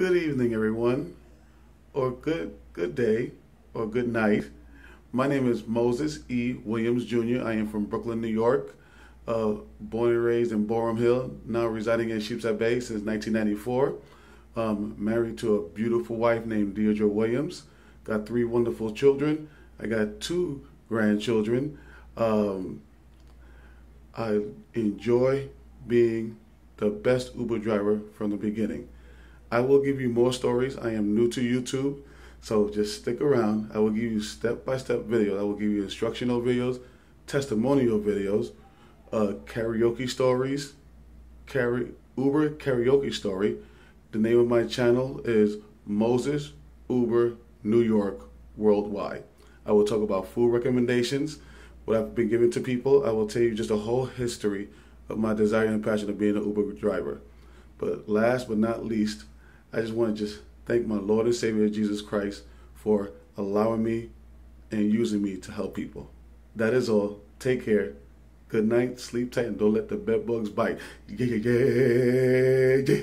Good evening, everyone, or good good day, or good night. My name is Moses E. Williams Jr. I am from Brooklyn, New York. Uh, born and raised in Boerum Hill, now residing in Sheepshead Bay since 1994. Um, married to a beautiful wife named Deirdre Williams. Got three wonderful children. I got two grandchildren. Um, I enjoy being the best Uber driver from the beginning. I will give you more stories. I am new to YouTube, so just stick around. I will give you step by step videos. I will give you instructional videos, testimonial videos, uh, karaoke stories, Uber karaoke story. The name of my channel is Moses Uber New York Worldwide. I will talk about food recommendations, what I've been giving to people. I will tell you just a whole history of my desire and passion of being an Uber driver. But last but not least, I just want to just thank my Lord and Savior Jesus Christ for allowing me and using me to help people. That is all. Take care. Good night. Sleep tight and don't let the bed bugs bite. Yeah, yeah, yeah, yeah.